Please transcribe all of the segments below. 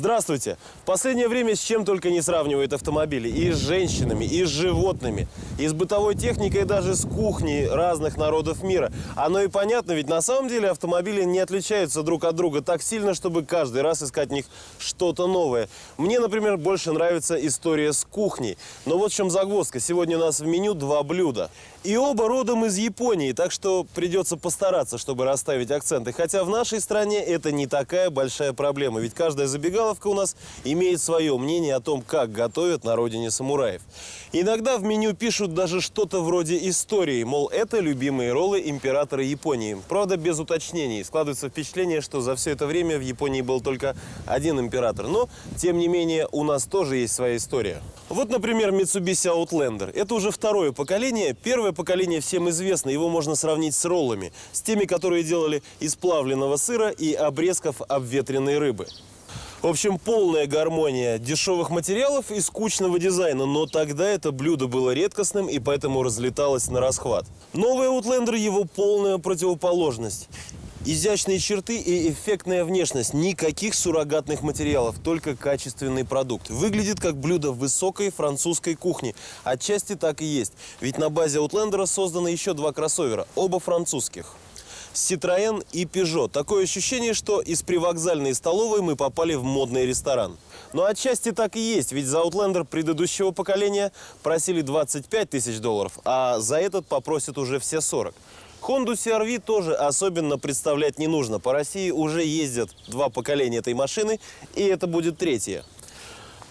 Здравствуйте! В последнее время с чем только не сравнивают автомобили. И с женщинами, и с животными, и с бытовой техникой, и даже с кухней разных народов мира. Оно и понятно, ведь на самом деле автомобили не отличаются друг от друга так сильно, чтобы каждый раз искать в них что-то новое. Мне, например, больше нравится история с кухней. Но вот в чем загвоздка. Сегодня у нас в меню два блюда. И оба родом из Японии, так что придется постараться, чтобы расставить акценты. Хотя в нашей стране это не такая большая проблема, ведь каждая забегаловка у нас имеет свое мнение о том, как готовят на родине самураев. Иногда в меню пишут даже что-то вроде истории, мол, это любимые роллы императора Японии. Правда, без уточнений. Складывается впечатление, что за все это время в Японии был только один император. Но, тем не менее, у нас тоже есть своя история. Вот, например, Mitsubishi Outlander. Это уже второе поколение. Первое поколение всем известно. Его можно сравнить с роллами. С теми, которые делали из плавленного сыра и обрезков обветренной рыбы. В общем, полная гармония дешевых материалов и скучного дизайна, но тогда это блюдо было редкостным и поэтому разлеталось на расхват. Новый Outlander его полная противоположность. Изящные черты и эффектная внешность. Никаких суррогатных материалов, только качественный продукт. Выглядит как блюдо высокой французской кухни. Отчасти так и есть. Ведь на базе Outlander создано еще два кроссовера, оба французских. Citroën и Peugeot. Такое ощущение, что из привокзальной столовой мы попали в модный ресторан. Но отчасти так и есть, ведь за Outlander предыдущего поколения просили 25 тысяч долларов, а за этот попросят уже все 40. Honda CR-V тоже особенно представлять не нужно. По России уже ездят два поколения этой машины, и это будет третье.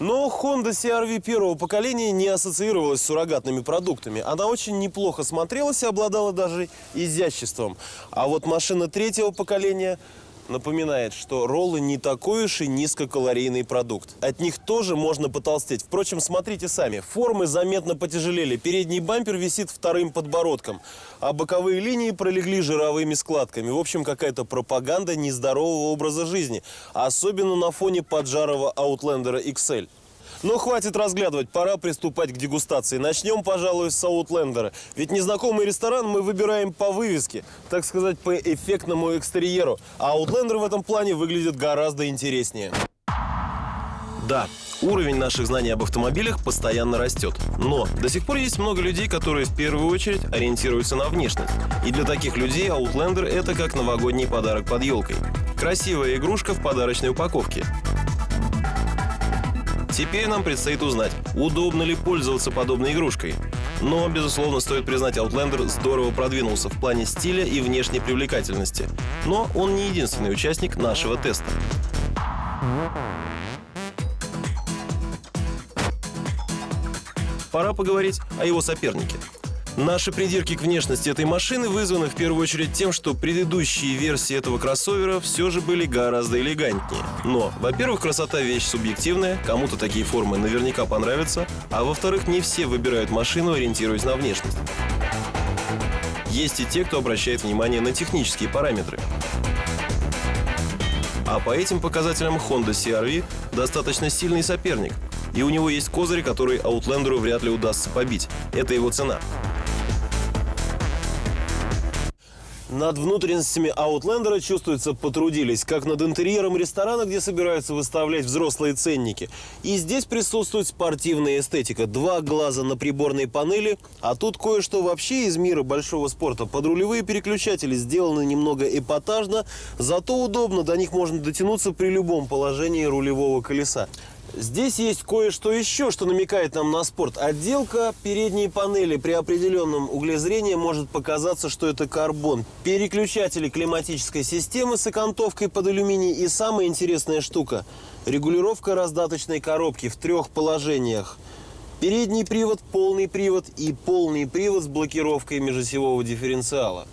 Но Honda CR-V первого поколения не ассоциировалась с суррогатными продуктами. Она очень неплохо смотрелась и обладала даже изяществом. А вот машина третьего поколения напоминает, что роллы не такой уж и низкокалорийный продукт. От них тоже можно потолстеть. Впрочем, смотрите сами. Формы заметно потяжелели. Передний бампер висит вторым подбородком, а боковые линии пролегли жировыми складками. В общем, какая-то пропаганда нездорового образа жизни. Особенно на фоне поджарого Outlander XL. Но хватит разглядывать, пора приступать к дегустации. Начнем, пожалуй, с Аутлендера. Ведь незнакомый ресторан мы выбираем по вывеске, так сказать, по эффектному экстерьеру. А Аутлендер в этом плане выглядит гораздо интереснее. Да, уровень наших знаний об автомобилях постоянно растет. Но до сих пор есть много людей, которые в первую очередь ориентируются на внешность. И для таких людей Outlander – это как новогодний подарок под елкой. Красивая игрушка в подарочной упаковке. Теперь нам предстоит узнать, удобно ли пользоваться подобной игрушкой. Но, безусловно, стоит признать, Outlander здорово продвинулся в плане стиля и внешней привлекательности. Но он не единственный участник нашего теста. Пора поговорить о его сопернике – Наши придирки к внешности этой машины вызваны в первую очередь тем, что предыдущие версии этого кроссовера все же были гораздо элегантнее. Но, во-первых, красота вещь субъективная, кому-то такие формы наверняка понравятся, а во-вторых, не все выбирают машину, ориентируясь на внешность. Есть и те, кто обращает внимание на технические параметры. А по этим показателям Honda CR-V достаточно сильный соперник. И у него есть козырь, который Outlander вряд ли удастся побить. Это его цена. Над внутренностями Аутлендера, чувствуется, потрудились, как над интерьером ресторана, где собираются выставлять взрослые ценники. И здесь присутствует спортивная эстетика. Два глаза на приборной панели, а тут кое-что вообще из мира большого спорта. Подрулевые переключатели сделаны немного эпатажно, зато удобно, до них можно дотянуться при любом положении рулевого колеса. Здесь есть кое-что еще, что намекает нам на спорт. Отделка передней панели при определенном угле зрения может показаться, что это карбон. Переключатели климатической системы с окантовкой под алюминий. И самая интересная штука – регулировка раздаточной коробки в трех положениях. Передний привод, полный привод и полный привод с блокировкой межосевого дифференциала.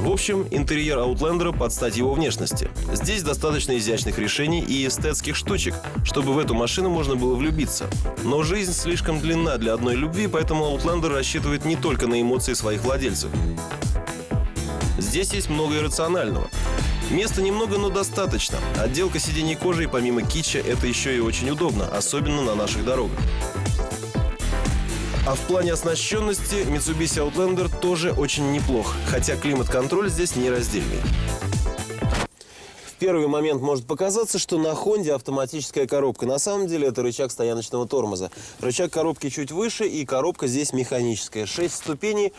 В общем, интерьер Аутлендера под стать его внешности. Здесь достаточно изящных решений и эстетских штучек, чтобы в эту машину можно было влюбиться. Но жизнь слишком длинна для одной любви, поэтому Outlander рассчитывает не только на эмоции своих владельцев. Здесь есть много иррационального. Места немного, но достаточно. Отделка сидений кожей помимо китча это еще и очень удобно, особенно на наших дорогах. А в плане оснащенности Mitsubishi Outlander тоже очень неплох, хотя климат-контроль здесь не раздельный. первый момент может показаться, что на Хонде автоматическая коробка. На самом деле это рычаг стояночного тормоза. Рычаг коробки чуть выше, и коробка здесь механическая. Шесть ступеней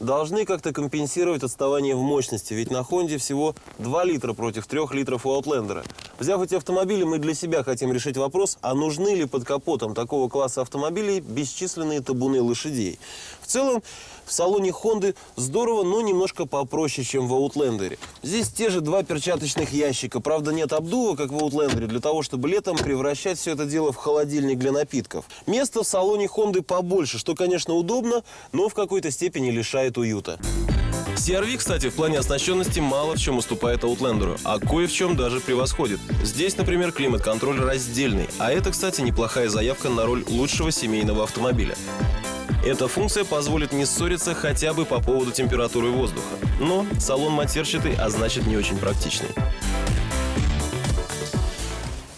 должны как-то компенсировать отставание в мощности. Ведь на Хонде всего 2 литра против 3 литров у Аутлендера. Взяв эти автомобили, мы для себя хотим решить вопрос, а нужны ли под капотом такого класса автомобилей бесчисленные табуны лошадей. В целом, в салоне Хонды здорово, но немножко попроще, чем в Аутлендере. Здесь те же два перчаточных ящика. Правда, нет обдува, как в Аутлендере, для того, чтобы летом превращать все это дело в холодильник для напитков. Места в салоне Хонды побольше, что, конечно, удобно, но в какой-то степени лишает уюта. CRV, кстати, в плане оснащенности мало в чем уступает Outlander, а кое в чем даже превосходит. Здесь, например, климат-контроль раздельный, а это, кстати, неплохая заявка на роль лучшего семейного автомобиля. Эта функция позволит не ссориться хотя бы по поводу температуры воздуха. Но салон матерчатый, а значит не очень практичный.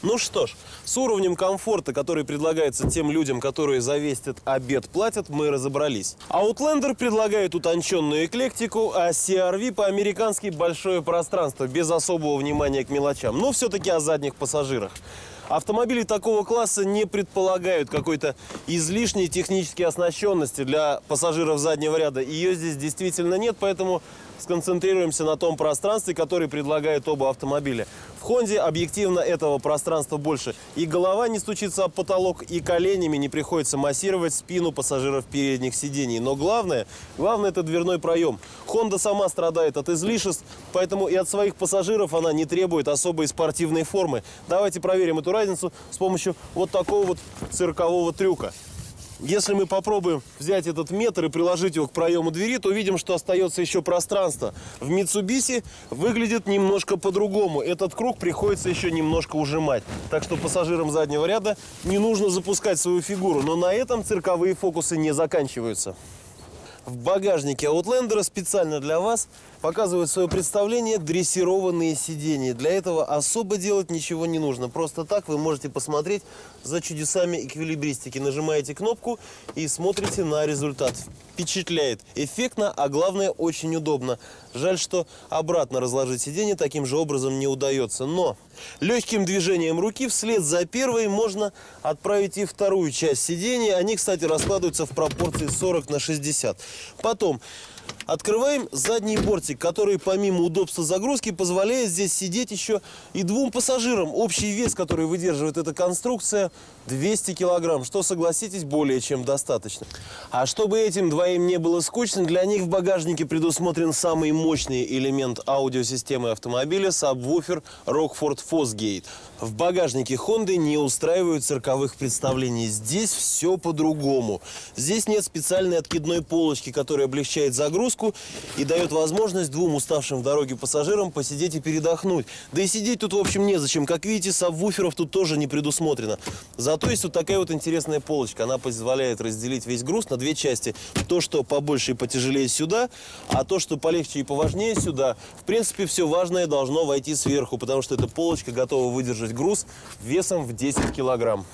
Ну что ж, с уровнем комфорта, который предлагается тем людям, которые за весь этот обед платят, мы разобрались. Outlander предлагает утонченную эклектику, а CRV по-американски большое пространство, без особого внимания к мелочам. Но все-таки о задних пассажирах. Автомобили такого класса не предполагают какой-то излишней технической оснащенности для пассажиров заднего ряда. Ее здесь действительно нет, поэтому сконцентрируемся на том пространстве, которое предлагает оба автомобиля. В Хонде объективно этого пространства больше. И голова не стучится об потолок, и коленями не приходится массировать спину пассажиров передних сидений. Но главное, главное это дверной проем. Хонда сама страдает от излишеств, поэтому и от своих пассажиров она не требует особой спортивной формы. Давайте проверим эту разницу с помощью вот такого вот циркового трюка. Если мы попробуем взять этот метр и приложить его к проему двери, то увидим, что остается еще пространство. В Mitsubishi выглядит немножко по-другому. Этот круг приходится еще немножко ужимать. Так что пассажирам заднего ряда не нужно запускать свою фигуру. Но на этом цирковые фокусы не заканчиваются. В багажнике Outlander специально для вас показывают свое представление дрессированные сиденья. Для этого особо делать ничего не нужно. Просто так вы можете посмотреть за чудесами эквилибристики. Нажимаете кнопку и смотрите на результат. Впечатляет. Эффектно, а главное очень удобно. Жаль, что обратно разложить сиденье таким же образом не удается. Но легким движением руки вслед за первой можно отправить и вторую часть сиденья. Они, кстати, раскладываются в пропорции 40 на 60. Потом Открываем задний бортик, который помимо удобства загрузки позволяет здесь сидеть еще и двум пассажирам. Общий вес, который выдерживает эта конструкция, 200 килограмм, что, согласитесь, более чем достаточно. А чтобы этим двоим не было скучно, для них в багажнике предусмотрен самый мощный элемент аудиосистемы автомобиля – сабвуфер Rockford Fosgate. В багажнике Honda не устраивают цирковых представлений. Здесь все по-другому. Здесь нет специальной откидной полочки, которая облегчает загрузку и дает возможность двум уставшим в дороге пассажирам посидеть и передохнуть. Да и сидеть тут, в общем, незачем. Как видите, сабвуферов тут тоже не предусмотрено. Зато есть вот такая вот интересная полочка. Она позволяет разделить весь груз на две части. То, что побольше и потяжелее сюда, а то, что полегче и поважнее сюда. В принципе, все важное должно войти сверху, потому что эта полочка готова выдержать выдержать груз весом в 10 килограмм.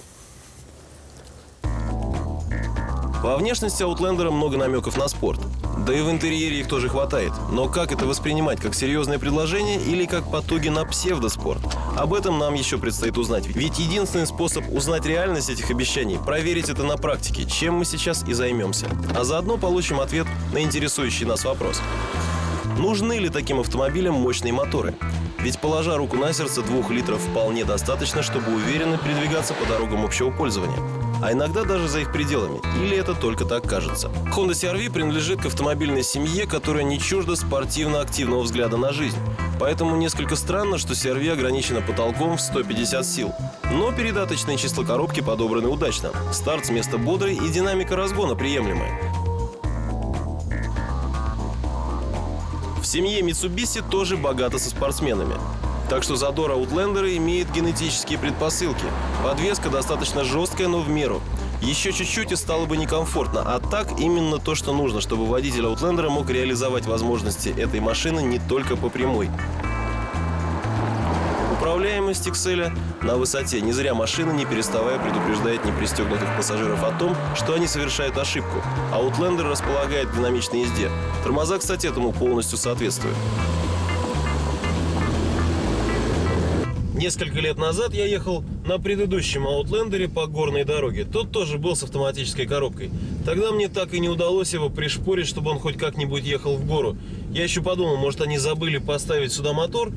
Во внешности Outlander много намеков на спорт. Да и в интерьере их тоже хватает. Но как это воспринимать, как серьезное предложение или как потуги на псевдоспорт? Об этом нам еще предстоит узнать. Ведь единственный способ узнать реальность этих обещаний – проверить это на практике, чем мы сейчас и займемся. А заодно получим ответ на интересующий нас вопрос. Нужны ли таким автомобилям мощные моторы? Ведь положа руку на сердце, двух литров вполне достаточно, чтобы уверенно передвигаться по дорогам общего пользования. А иногда даже за их пределами. Или это только так кажется. Honda CR-V принадлежит к автомобильной семье, которая не чужда спортивно-активного взгляда на жизнь. Поэтому несколько странно, что CR-V ограничена потолком в 150 сил. Но передаточные числа коробки подобраны удачно. Старт с места бодрый и динамика разгона приемлемая. Семье Митсубиси тоже богато со спортсменами. Так что задор Аутлендера имеет генетические предпосылки. Подвеска достаточно жесткая, но в меру. Еще чуть-чуть и стало бы некомфортно, а так именно то, что нужно, чтобы водитель Аутлендера мог реализовать возможности этой машины не только по прямой. Управляемость Excel на высоте. Не зря машина, не переставая, предупреждает непристегнутых пассажиров о том, что они совершают ошибку. Outlander располагает динамичной езде. Тормоза, кстати, этому полностью соответствуют. Несколько лет назад я ехал на предыдущем Аутлендере по горной дороге. Тот тоже был с автоматической коробкой. Тогда мне так и не удалось его пришпорить, чтобы он хоть как-нибудь ехал в гору. Я еще подумал, может они забыли поставить сюда мотор.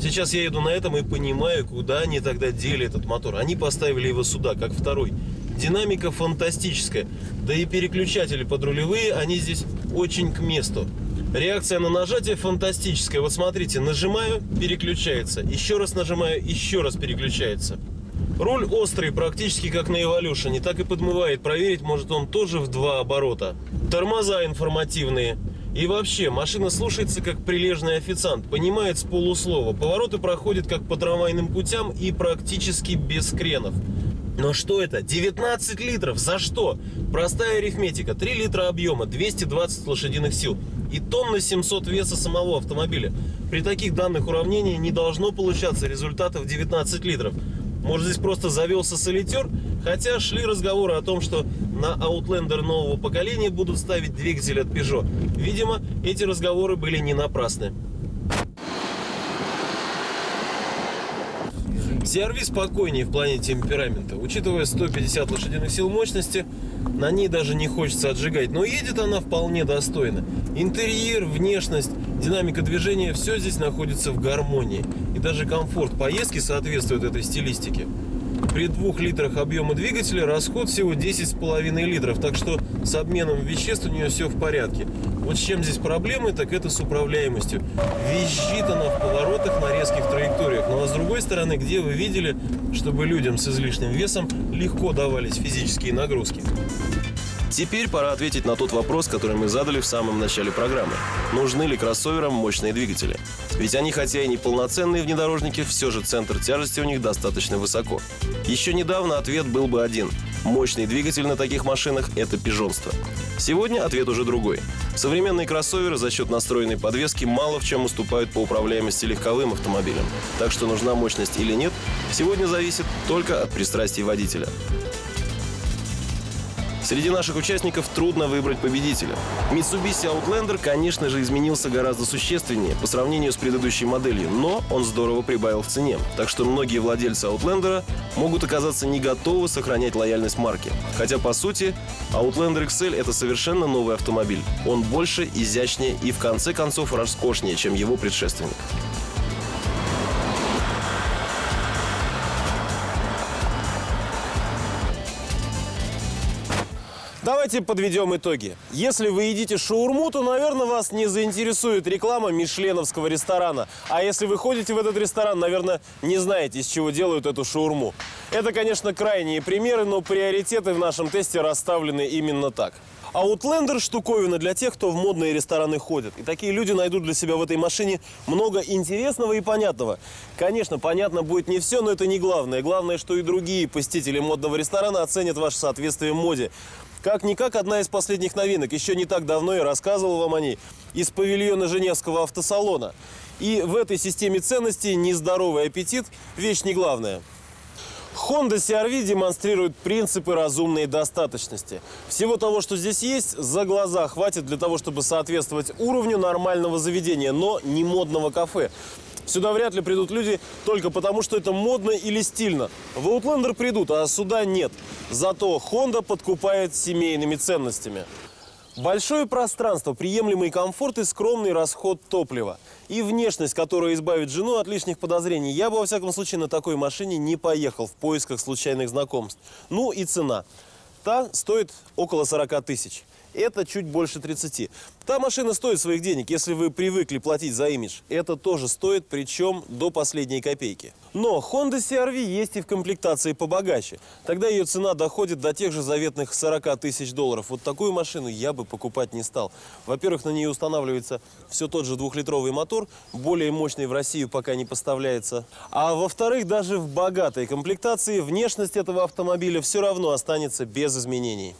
Сейчас я еду на этом и понимаю, куда они тогда дели этот мотор. Они поставили его сюда, как второй. Динамика фантастическая. Да и переключатели подрулевые, они здесь очень к месту. Реакция на нажатие фантастическая. Вот смотрите, нажимаю, переключается. Еще раз нажимаю, еще раз переключается. Руль острый, практически как на Evolution. Так и подмывает. Проверить может он тоже в два оборота. Тормоза информативные. И вообще, машина слушается как прилежный официант, понимает с полуслова. Повороты проходят как по трамвайным путям и практически без кренов. Но что это? 19 литров. За что? Простая арифметика. 3 литра объема, 220 лошадиных сил и тонна 700 веса самого автомобиля. При таких данных уравнений не должно получаться результатов 19 литров. Может здесь просто завелся солитер? Хотя шли разговоры о том, что на Outlander нового поколения будут ставить двигатель от Peugeot. Видимо, эти разговоры были не напрасны. CRV спокойнее в плане темперамента. Учитывая 150 лошадиных сил мощности, на ней даже не хочется отжигать. Но едет она вполне достойно. Интерьер, внешность, динамика движения, все здесь находится в гармонии. И даже комфорт поездки соответствует этой стилистике. При двух литрах объема двигателя расход всего 10,5 литров, так что с обменом веществ у нее все в порядке. Вот с чем здесь проблемы, так это с управляемостью. Визжит она в поворотах на резких траекториях. Ну а с другой стороны, где вы видели, чтобы людям с излишним весом легко давались физические нагрузки? Теперь пора ответить на тот вопрос, который мы задали в самом начале программы. Нужны ли кроссоверам мощные двигатели? Ведь они, хотя и не полноценные внедорожники, все же центр тяжести у них достаточно высоко. Еще недавно ответ был бы один. Мощный двигатель на таких машинах – это пижонство. Сегодня ответ уже другой. Современные кроссоверы за счет настроенной подвески мало в чем уступают по управляемости легковым автомобилям. Так что нужна мощность или нет, сегодня зависит только от пристрастий водителя. Среди наших участников трудно выбрать победителя. Mitsubishi Outlander, конечно же, изменился гораздо существеннее по сравнению с предыдущей моделью, но он здорово прибавил в цене. Так что многие владельцы Outlander могут оказаться не готовы сохранять лояльность марки. Хотя, по сути, Outlander XL – это совершенно новый автомобиль. Он больше, изящнее и, в конце концов, роскошнее, чем его предшественник. Давайте подведем итоги. Если вы едите шаурму, то, наверное, вас не заинтересует реклама мишленовского ресторана. А если вы ходите в этот ресторан, наверное, не знаете, из чего делают эту шаурму. Это, конечно, крайние примеры, но приоритеты в нашем тесте расставлены именно так. Outlander – штуковина для тех, кто в модные рестораны ходит. И такие люди найдут для себя в этой машине много интересного и понятного. Конечно, понятно будет не все, но это не главное. Главное, что и другие посетители модного ресторана оценят ваше соответствие моде. Как-никак одна из последних новинок. Еще не так давно я рассказывал вам о ней. Из павильона Женевского автосалона. И в этой системе ценностей нездоровый аппетит – вещь не главная. Honda CR-V демонстрирует принципы разумной достаточности. Всего того, что здесь есть, за глаза хватит для того, чтобы соответствовать уровню нормального заведения, но не модного кафе. Сюда вряд ли придут люди только потому, что это модно или стильно. В Outlander придут, а сюда нет. Зато Honda подкупает семейными ценностями. Большое пространство, приемлемый комфорт и скромный расход топлива. И внешность, которая избавит жену от лишних подозрений. Я бы, во всяком случае, на такой машине не поехал в поисках случайных знакомств. Ну и цена. Та стоит около 40 тысяч это чуть больше 30. Та машина стоит своих денег, если вы привыкли платить за имидж. Это тоже стоит, причем до последней копейки. Но Honda CR-V есть и в комплектации побогаче. Тогда ее цена доходит до тех же заветных 40 тысяч долларов. Вот такую машину я бы покупать не стал. Во-первых, на ней устанавливается все тот же двухлитровый мотор, более мощный в Россию пока не поставляется. А во-вторых, даже в богатой комплектации внешность этого автомобиля все равно останется без изменений.